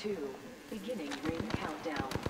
two, beginning ring countdown.